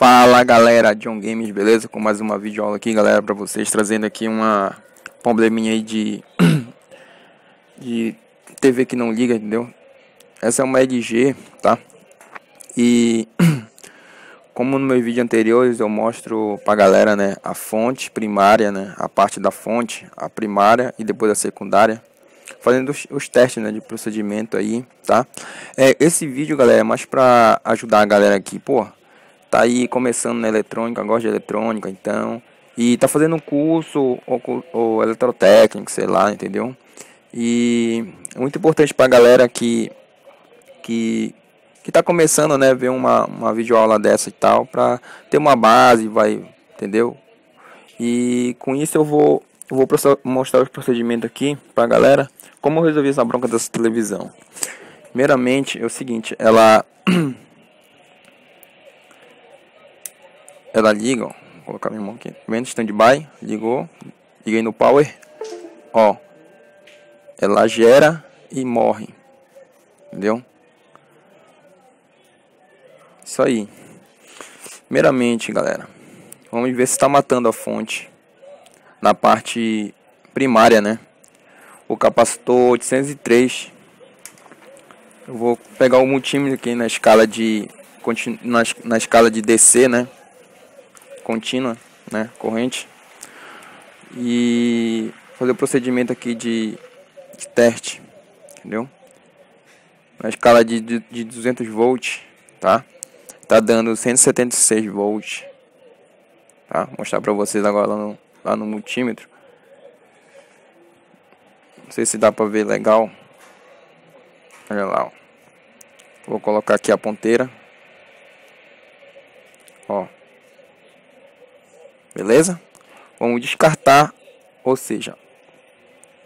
Fala galera, John Games, beleza? Com mais uma videoaula aqui, galera, pra vocês, trazendo aqui uma probleminha aí de de TV que não liga, entendeu? Essa é uma LG, tá? E como no meu vídeo anteriores eu mostro pra galera, né, a fonte primária, né, a parte da fonte, a primária e depois a secundária, fazendo os, os testes, né, de procedimento aí, tá? É, esse vídeo, galera, é mais pra ajudar a galera aqui, pô, tá aí começando na eletrônica, gosta de eletrônica, então, e tá fazendo um curso ou, ou eletrotécnico, sei lá, entendeu? E é muito importante pra galera que que que tá começando, né, ver uma uma videoaula dessa e tal, pra ter uma base, vai, entendeu? E com isso eu vou eu vou mostrar o procedimento aqui pra galera, como eu resolvi essa bronca dessa televisão. Primeiramente, é o seguinte, ela ela liga, ó. Vou colocar minha mão aqui. Vendo standby, ligou, liguei no power. Ó. Ela gera e morre. Entendeu? Isso aí. Primeiramente, galera, vamos ver se está matando a fonte na parte primária, né? O capacitor 803. Eu vou pegar o multímetro aqui na escala de na, na escala de DC, né? Contínua, né, corrente. E fazer o procedimento aqui de, de teste, entendeu? Na escala de, de, de 200 volts, tá? Tá dando 176 volts, tá? Vou mostrar pra vocês agora lá no, lá no multímetro. Não sei se dá pra ver legal. Olha lá, ó. Vou colocar aqui a ponteira. Beleza? Vamos descartar, ou seja,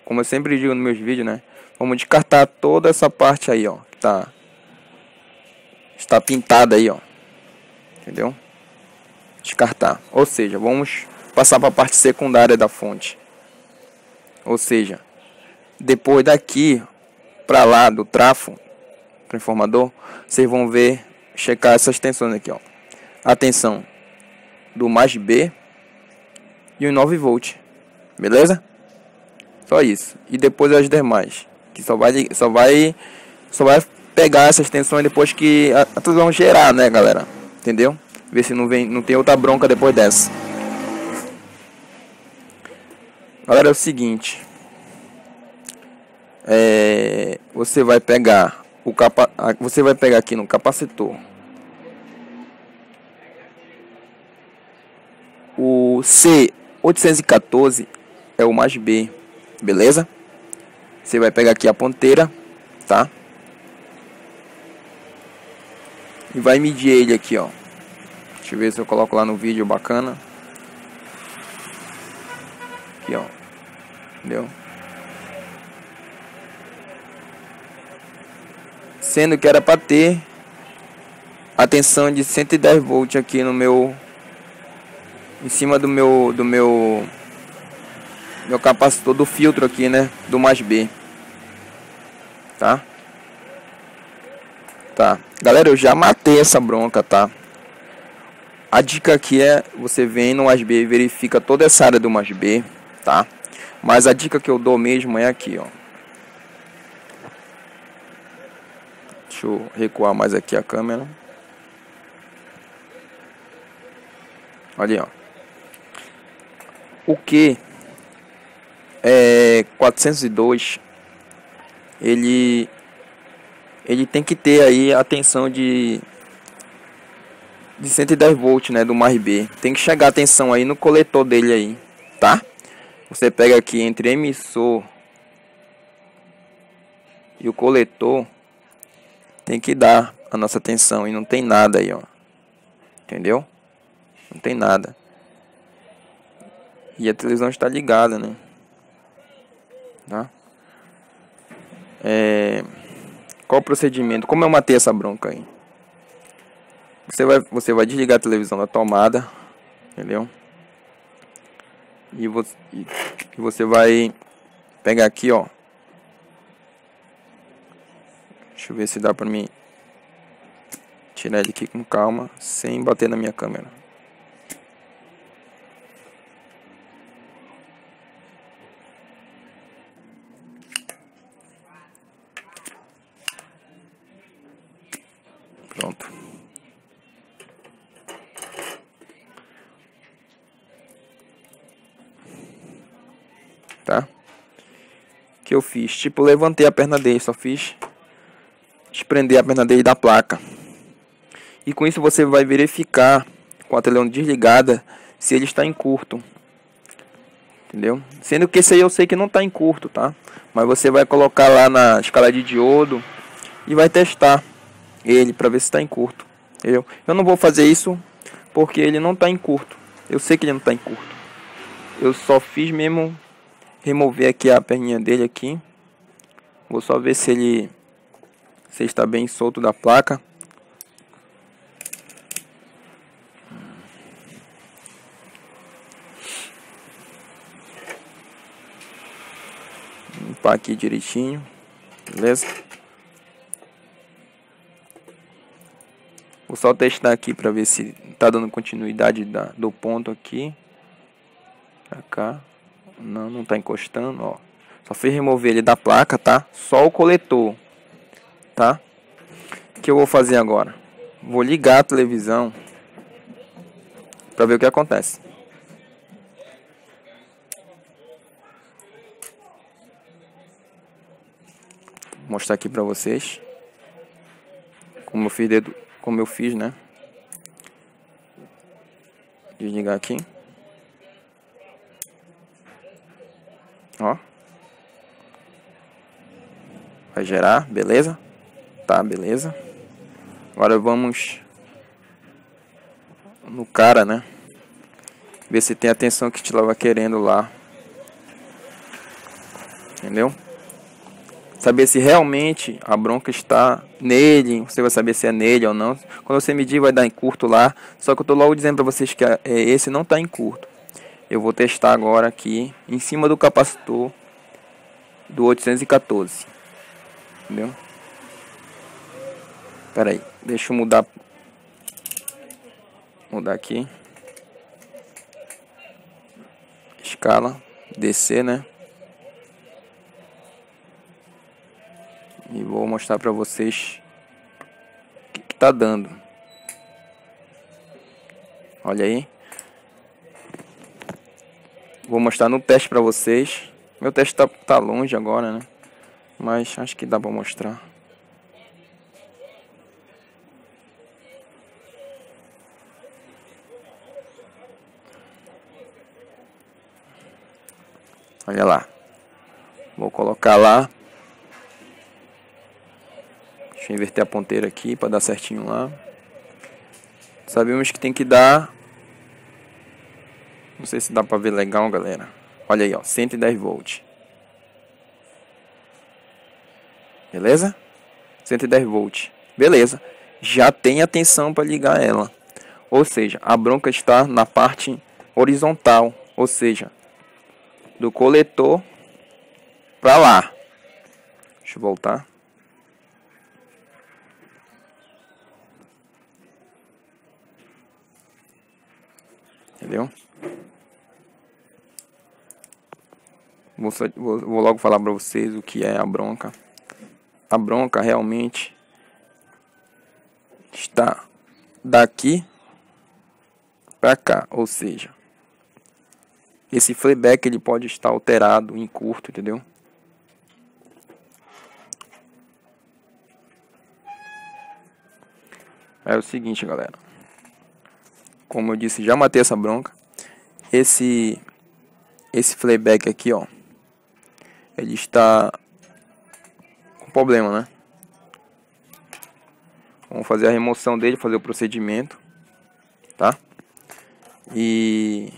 como eu sempre digo nos meus vídeos, né? Vamos descartar toda essa parte aí, ó, que tá está pintada aí, ó. Entendeu? Descartar. Ou seja, vamos passar para a parte secundária da fonte. Ou seja, depois daqui para lá do trafo transformador, vocês vão ver checar essas tensões aqui, ó. A tensão do mais B e um 9 volt. Beleza? Só isso. E depois as demais, que só vai só vai só vai pegar essas tensões depois que a, a vão gerar, né, galera? Entendeu? Ver se não vem não tem outra bronca depois dessa. Galera, é o seguinte, é, você vai pegar o capa, você vai pegar aqui no capacitor o C 814 é o mais B, beleza? Você vai pegar aqui a ponteira, tá? E vai medir ele aqui, ó. Deixa eu ver se eu coloco lá no vídeo bacana. Aqui, ó. Entendeu? Sendo que era para ter a tensão de 110 volts aqui no meu em cima do meu do meu meu capacitor do filtro aqui, né, do mais B. Tá? Tá. Galera, eu já matei essa bronca, tá? A dica aqui é você vem no mais B e verifica toda essa área do mais B, tá? Mas a dica que eu dou mesmo é aqui, ó. Deixa eu recuar mais aqui a câmera. Olha aí, ó o que é 402 ele ele tem que ter aí a tensão de de 110 volts, né, do mais B. Tem que chegar a tensão aí no coletor dele aí, tá? Você pega aqui entre emissor e o coletor tem que dar a nossa tensão e não tem nada aí, ó. Entendeu? Não tem nada. E a televisão está ligada, né? Tá? É... Qual o procedimento? Como eu matei essa bronca aí? Você vai, você vai desligar a televisão da tomada, entendeu? E você, e você vai pegar aqui, ó. Deixa eu ver se dá pra mim Tirar ele aqui com calma, sem bater na minha câmera. Pronto. Tá? Que eu fiz, tipo, levantei a perna dele, só fiz desprender a perna dele da placa. E com isso você vai verificar com a televisão desligada se ele está em curto. Entendeu? Sendo que esse aí eu sei que não está em curto, tá? Mas você vai colocar lá na escala de diodo e vai testar ele para ver se está em curto. Entendeu? Eu não vou fazer isso porque ele não está em curto. Eu sei que ele não está em curto. Eu só fiz mesmo remover aqui a perninha dele aqui. Vou só ver se ele se está bem solto da placa. Limpar aqui direitinho, beleza? Vou só testar aqui para ver se tá dando continuidade da, do ponto aqui. Pra cá. Não, não tá encostando, ó. Só fez remover ele da placa, tá? Só o coletor, tá? O que eu vou fazer agora? Vou ligar a televisão para ver o que acontece. Vou mostrar aqui para vocês como eu fiz dedo como eu fiz, né? Desligar aqui. Ó. Vai gerar, beleza? Tá, beleza. Agora vamos no cara, né? Ver se tem a atenção que estava querendo lá. Entendeu? saber se realmente a bronca está nele, você vai saber se é nele ou não. Quando você medir vai dar em curto lá, só que eu estou logo dizendo para vocês que é, esse não está em curto. Eu vou testar agora aqui em cima do capacitor do 814. Entendeu? Espera aí, deixa eu mudar mudar aqui. Escala, descer, né? e vou mostrar para vocês o que, que tá dando. Olha aí. Vou mostrar no teste para vocês. Meu teste tá, tá longe agora, né? Mas acho que dá para mostrar. Olha lá. Vou colocar lá Deixa eu inverter a ponteira aqui para dar certinho lá. Sabemos que tem que dar... Não sei se dá para ver legal, galera. Olha aí, ó, 110 volts. Beleza? 110 volts. Beleza. Já tem a tensão para ligar ela. Ou seja, a bronca está na parte horizontal, ou seja, do coletor para lá. Deixa eu voltar. Entendeu? Vou, vou, vou logo falar para vocês o que é a bronca. A bronca realmente está daqui para cá, ou seja, esse playback ele pode estar alterado em curto, entendeu? É o seguinte, galera. Como eu disse, já matei essa bronca. Esse esse playback aqui, ó, ele está com problema, né? Vamos fazer a remoção dele, fazer o procedimento, tá? E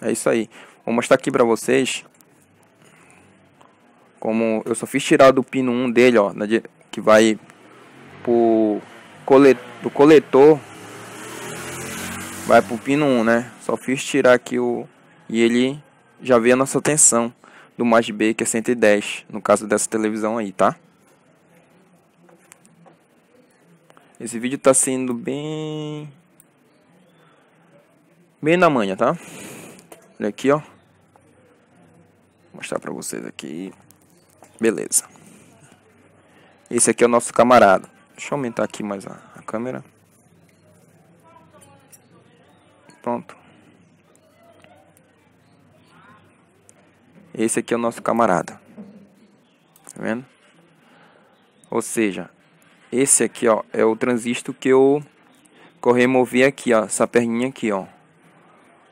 é isso aí. Vou mostrar aqui pra vocês como eu só fiz tirar do pino 1 dele, ó, que vai pro coletor, do coletor vai pro pino 1, né? Só fiz tirar aqui o... E ele já veio a nossa tensão do mais B, que é 110, no caso dessa televisão aí, tá? Esse vídeo tá sendo bem... Bem na manhã, tá? Olha aqui, ó. Vou mostrar pra vocês aqui. Beleza. Esse aqui é o nosso camarada. Deixa eu aumentar aqui mais a, a câmera. Pronto. Esse aqui é o nosso camarada. Tá vendo? Ou seja, esse aqui, ó, é o transistor que eu, removi aqui, ó, essa perninha aqui, ó,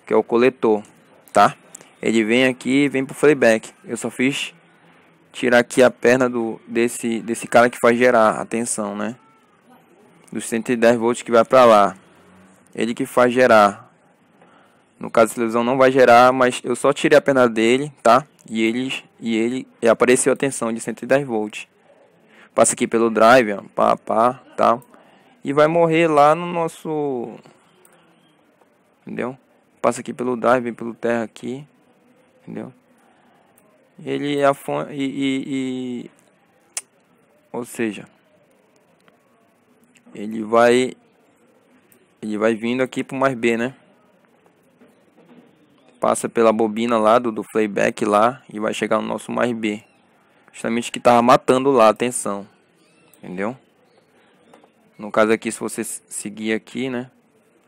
que é o coletor, tá? Ele vem aqui e vem pro playback. Eu só fiz tirar aqui a perna do desse desse cara que faz gerar a tensão, né? Dos 110 volts que vai para lá. Ele que faz gerar. No caso, a televisão não vai gerar, mas eu só tirei a perna dele, tá? E ele e ele e apareceu a tensão de 110 volts passa aqui pelo drive, ó, pá, pá, tal. E vai morrer lá no nosso... Entendeu? Passa aqui pelo drive, pelo terra aqui. Entendeu? Ele é a fonte... E, e, e... Ou seja... Ele vai... Ele vai vindo aqui pro mais B, né? Passa pela bobina lá do, do playback lá e vai chegar no nosso mais B. Justamente que tava matando lá a tensão. Entendeu? No caso aqui, se você seguir aqui, né?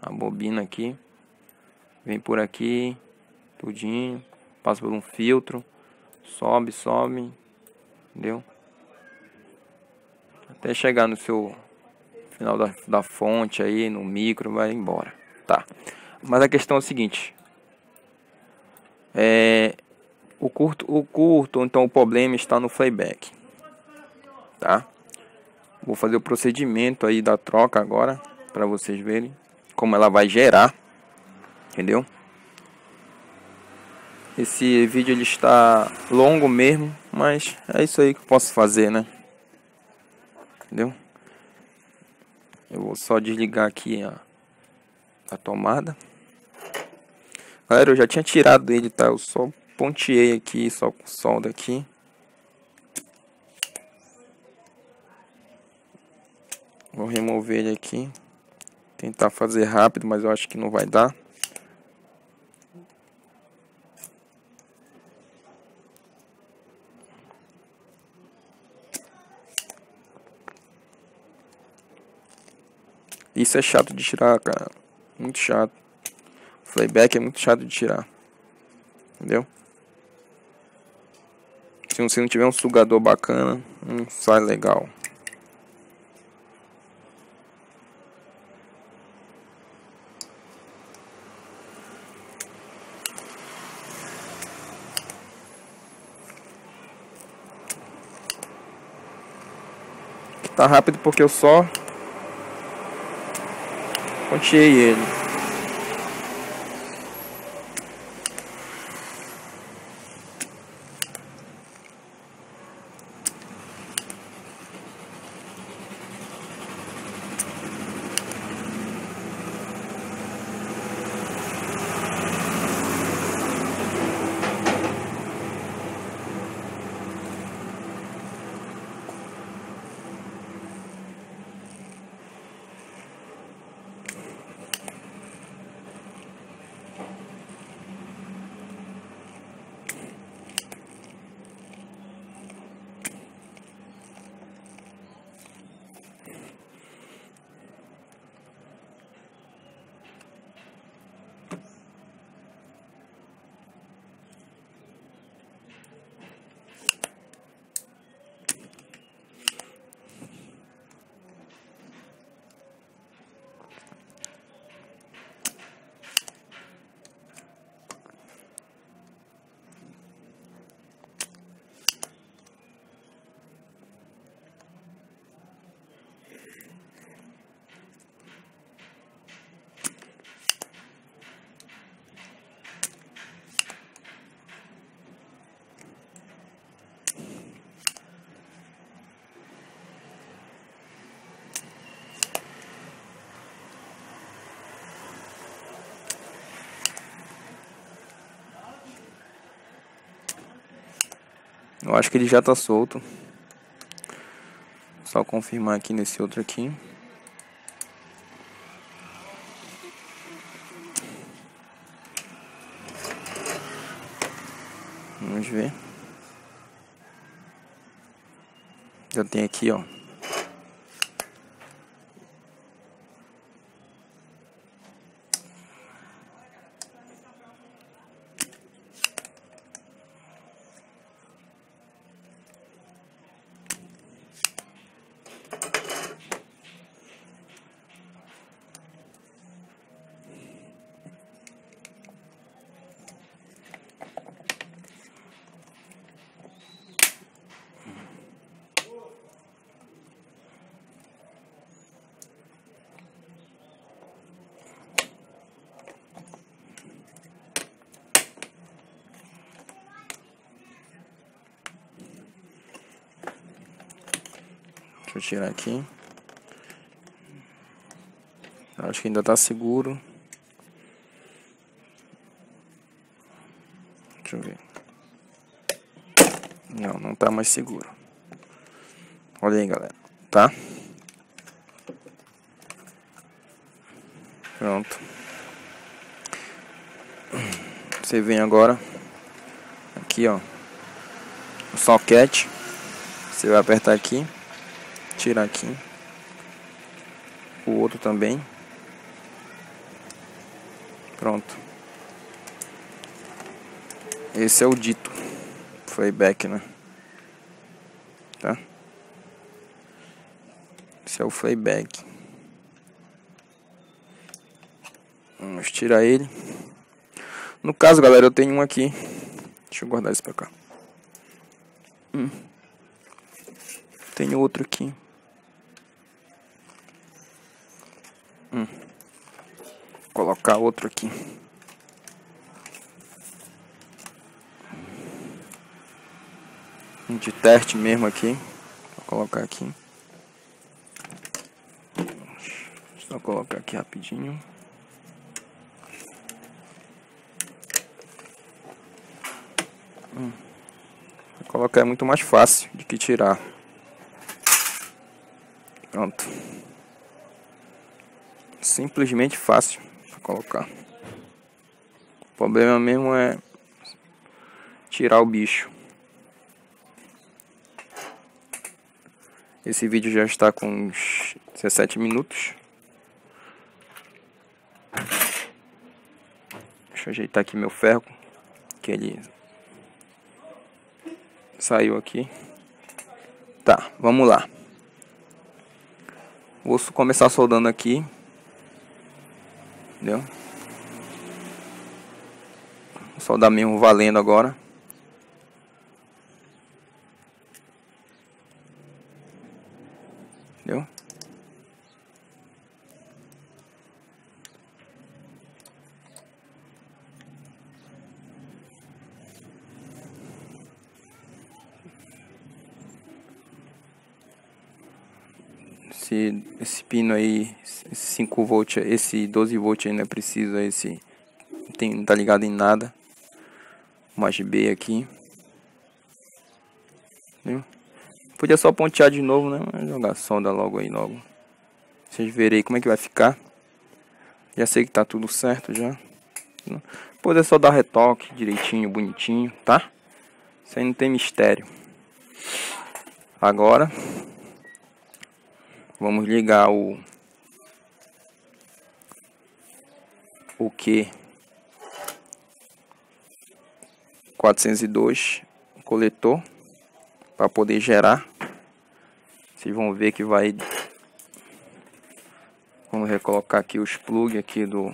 A bobina aqui. Vem por aqui. Tudinho. Passa por um filtro. Sobe, sobe. Entendeu? Até chegar no seu final da, da fonte aí, no micro, vai embora. Tá. Mas a questão é o seguinte. É, o curto, o curto, então o problema está no playback, tá? Vou fazer o procedimento aí da troca agora, para vocês verem como ela vai gerar, entendeu? Esse vídeo ele está longo mesmo, mas é isso aí que eu posso fazer, né? Entendeu? Eu vou só desligar aqui a, a tomada. Galera, eu já tinha tirado ele, tá? Eu só ponteei aqui, só com solda aqui. Vou remover ele aqui. Tentar fazer rápido, mas eu acho que não vai dar. Isso é chato de tirar, cara. Muito chato. Playback é muito chato de tirar. Entendeu? Se você não tiver um sugador bacana, não sai legal. Tá rápido porque eu só ponteei ele. Eu acho que ele já tá solto. Só confirmar aqui nesse outro aqui. Vamos ver. Já tem aqui, ó. Eu tirar aqui. Acho que ainda tá seguro. Deixa eu ver. Não, não tá mais seguro. Olha aí, galera. Tá? Pronto. Você vem agora aqui, ó. O socket. Você vai apertar aqui tirar aqui. O outro também. Pronto. Esse é o dito. Playback, né? Tá? Esse é o playback. Vamos tirar ele. No caso, galera, eu tenho um aqui. Deixa eu guardar isso pra cá. Hum. Tem outro aqui. Hum. Colocar outro aqui. De teste mesmo aqui. Vou colocar aqui. Só colocar aqui rapidinho. Hum. Colocar é muito mais fácil de que tirar. Pronto simplesmente fácil colocar. O problema mesmo é tirar o bicho. Esse vídeo já está com uns 17 minutos. Deixa eu ajeitar aqui meu ferro, que ele saiu aqui. Tá, vamos lá. Vou começar soldando aqui. Entendeu? Só dá mesmo valendo agora. Entendeu? esse, esse pino aí, esse 5 volt, esse 12 volt é preciso, esse tem, não tá ligado em nada. Uma GB aqui. Viu? Podia só pontear de novo, né? Mas jogar sonda logo aí, logo. Vocês verem como é que vai ficar. Já sei que tá tudo certo já. Poder só dar retoque direitinho, bonitinho, tá? Isso aí não tem mistério. Agora, Vamos ligar o o que 402 coletor para poder gerar. Vocês vão ver que vai Vamos recolocar aqui os plug aqui do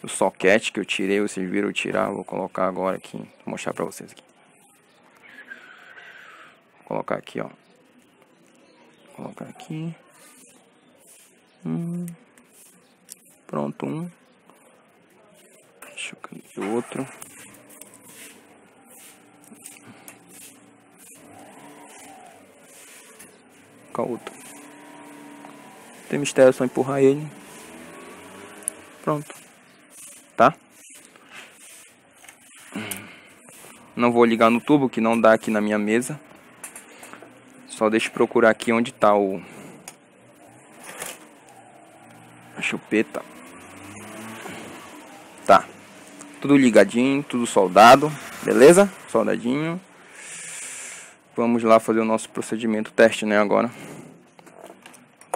do socket que eu tirei, vocês viram eu tirar, vou colocar agora aqui, vou mostrar para vocês aqui. Vou colocar aqui, ó colocar aqui. Hum. Pronto, um. Deixa eu o outro. Com outro. Tem mistério, é só empurrar ele. Pronto. Tá? Não vou ligar no tubo que não dá aqui na minha mesa. Só deixa eu procurar aqui onde tá o... A chupeta. Tá. Tudo ligadinho, tudo soldado. Beleza? Soldadinho. Vamos lá fazer o nosso procedimento teste, né, agora.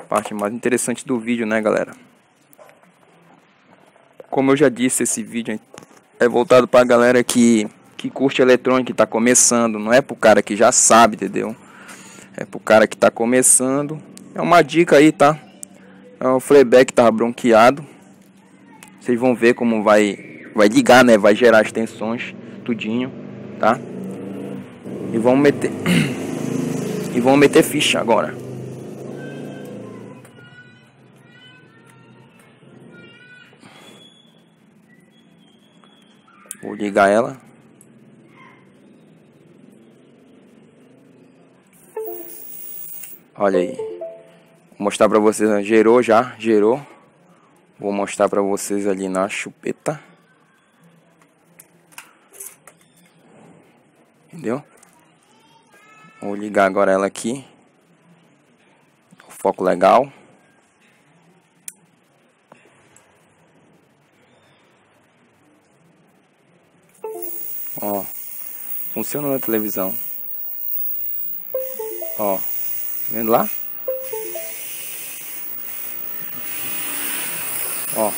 Parte mais interessante do vídeo, né, galera? Como eu já disse, esse vídeo é voltado para a galera que, que curte eletrônica e tá começando. Não é pro cara que já sabe, entendeu? É pro cara que tá começando. É uma dica aí, tá? É o playback tá bronqueado. Vocês vão ver como vai vai ligar, né? Vai gerar as tensões, tudinho, tá? E vamos meter E vamos meter ficha agora. Vou ligar ela. Olha aí. Vou mostrar pra vocês. Gerou já, gerou. Vou mostrar pra vocês ali na chupeta. Entendeu? Vou ligar agora ela aqui. Foco legal. Ó. Funciona na televisão. Ó. Vendo lá? Ó.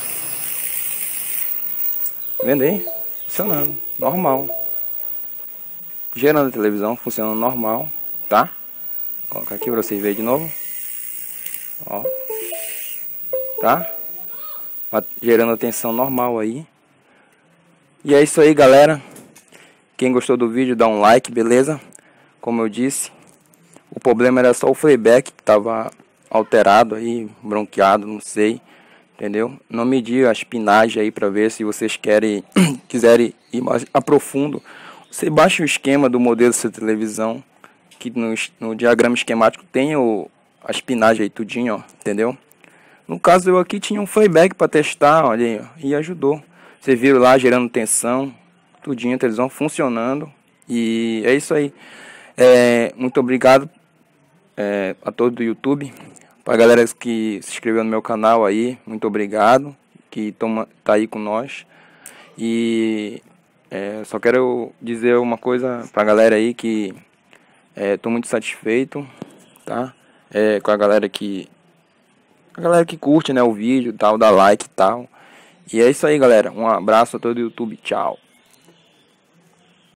Vendo aí? Funcionando. Normal gerando a televisão, funcionando normal, tá? Vou colocar aqui pra vocês verem de novo. Ó. Tá? Gerando a tensão normal aí. E é isso aí, galera. Quem gostou do vídeo, dá um like, beleza? Como eu disse, o problema era só o playback que tava alterado aí, bronqueado, não sei, entendeu? Não medi a espinagem aí para ver se vocês querem, quiserem ir mais a profundo você baixa o esquema do modelo da sua televisão, que no, no diagrama esquemático tem o, a espinagem aí tudinho, ó, entendeu? No caso eu aqui tinha um playback para testar, olha aí, ó, e ajudou. Você viu lá gerando tensão, tudinho, a televisão funcionando. E é isso aí. É, muito obrigado é, a todos do YouTube. Para galera que se inscreveu no meu canal aí, muito obrigado. Que toma, tá aí com nós. E é, só quero dizer uma coisa pra galera aí que é, tô muito satisfeito, tá? É, com a galera que a galera que curte, né, o vídeo, tal, dá like e tal. E é isso aí, galera. Um abraço a todo o YouTube. Tchau.